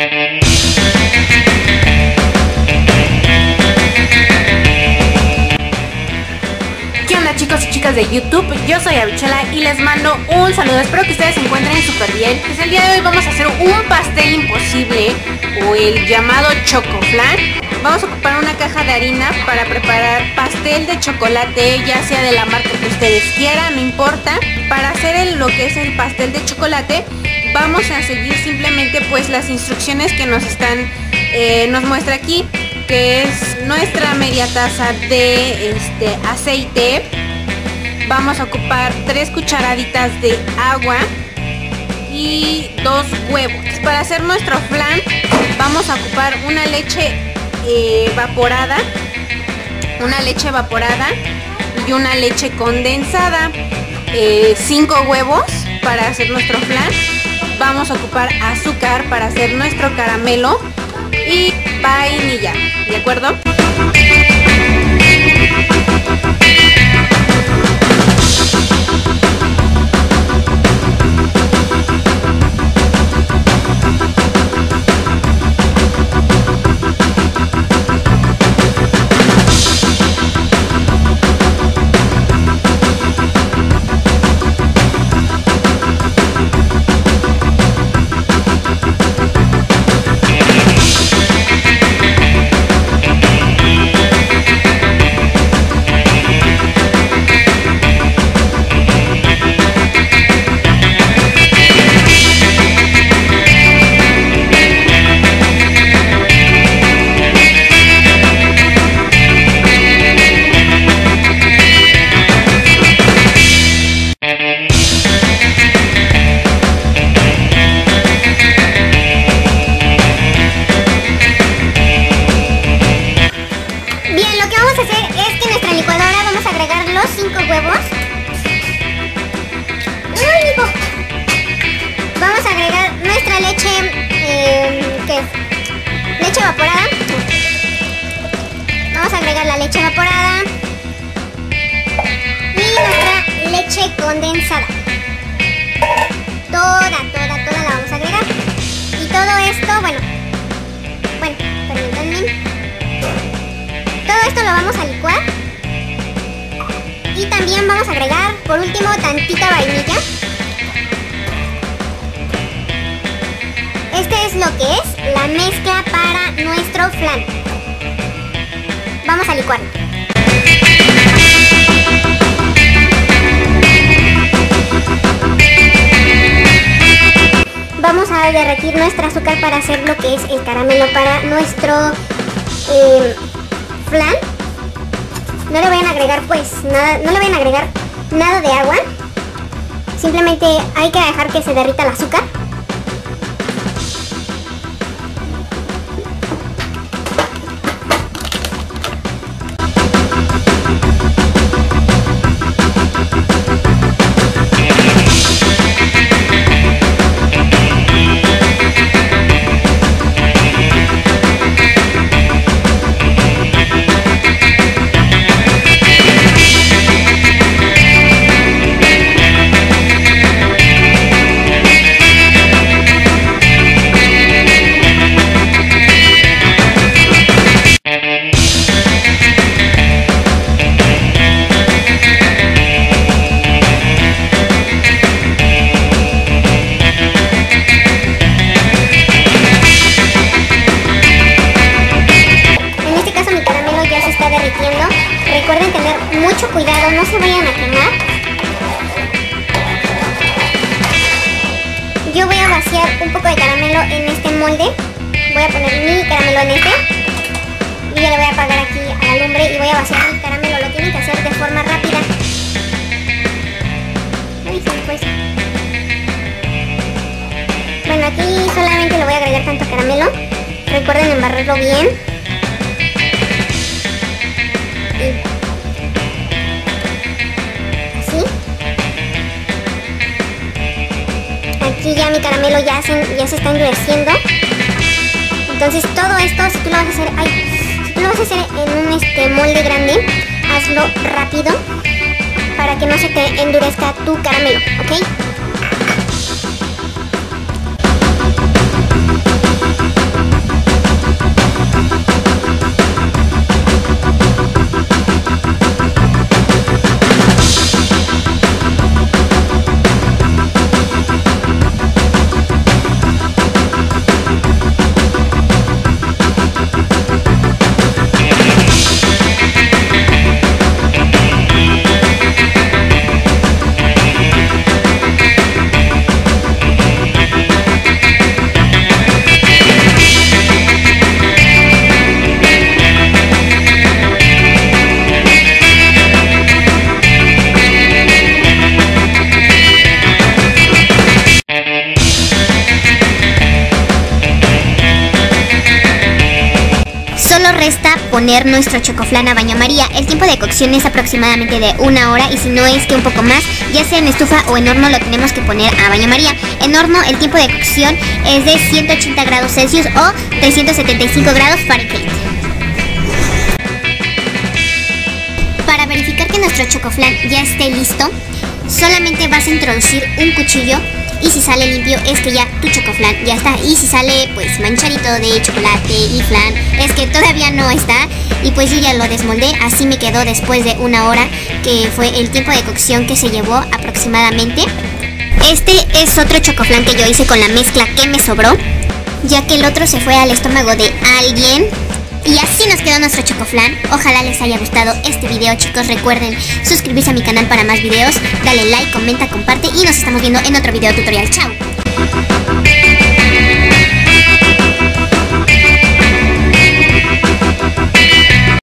¿Qué onda chicos y chicas de YouTube? Yo soy Abichela y les mando un saludo. Espero que ustedes se encuentren súper bien. Pues el día de hoy vamos a hacer un pastel imposible o el llamado chocoflan. Vamos a ocupar una caja de harina para preparar pastel de chocolate, ya sea de la marca que ustedes quieran, no importa. Para hacer lo que es el pastel de chocolate, vamos a seguir simplemente pues las instrucciones que nos están, eh, nos muestra aquí que es nuestra media taza de este aceite. Vamos a ocupar tres cucharaditas de agua y dos huevos. Para hacer nuestro flan vamos a ocupar una leche eh, evaporada, una leche evaporada y una leche condensada, eh, cinco huevos para hacer nuestro flan. Vamos a ocupar azúcar para hacer nuestro caramelo y vainilla, ¿de acuerdo? Huevos. Vamos a agregar nuestra leche, eh. Leche evaporada. Vamos a agregar la leche evaporada. Y nuestra leche condensada. Toda, toda, toda la vamos a agregar. Y todo esto, bueno. Bueno, permítanme. Todo esto lo vamos a licuar. Y también vamos a agregar, por último, tantita vainilla. Este es lo que es la mezcla para nuestro flan. Vamos a licuarlo. Vamos a derretir nuestro azúcar para hacer lo que es el caramelo para nuestro eh, flan. No le vayan a agregar pues no vayan a agregar nada de agua. Simplemente hay que dejar que se derrita el azúcar. Recuerden tener mucho cuidado, no se vayan a quemar. Yo voy a vaciar un poco de caramelo en este molde. Voy a poner mi caramelo en este. Y ya le voy a apagar aquí a la lumbre y voy a vaciar mi caramelo. Lo tienen que hacer de forma rápida. Bueno, aquí solamente le voy a agregar tanto caramelo. Recuerden embarrarlo bien. Aquí ya mi caramelo ya se, está endureciendo. Entonces todo esto, si tú lo vas a hacer, ay, tú lo vas a hacer en un este, molde grande, hazlo rápido para que no se te endurezca tu caramelo, ¿ok? Solo resta poner nuestro chocoflan a baño María. El tiempo de cocción es aproximadamente de una hora y si no es que un poco más, ya sea en estufa o en horno lo tenemos que poner a baño María. En horno el tiempo de cocción es de 180 grados Celsius o 375 grados Fahrenheit. Para verificar que nuestro chocoflan ya esté listo, solamente vas a introducir un cuchillo y si sale limpio es que ya tu chocoflan ya está. Y si sale pues manchadito de chocolate y flan es que todavía no está. Y pues yo ya lo desmoldé, así me quedó después de una hora que fue el tiempo de cocción que se llevó aproximadamente. Este es otro chocoflan que yo hice con la mezcla que me sobró, ya que el otro se fue al estómago de alguien y así nos quedó nuestro chocoflan. Ojalá les haya gustado este video, chicos. Recuerden suscribirse a mi canal para más videos. Dale like, comenta, comparte y nos estamos viendo en otro video tutorial. ¡Chao!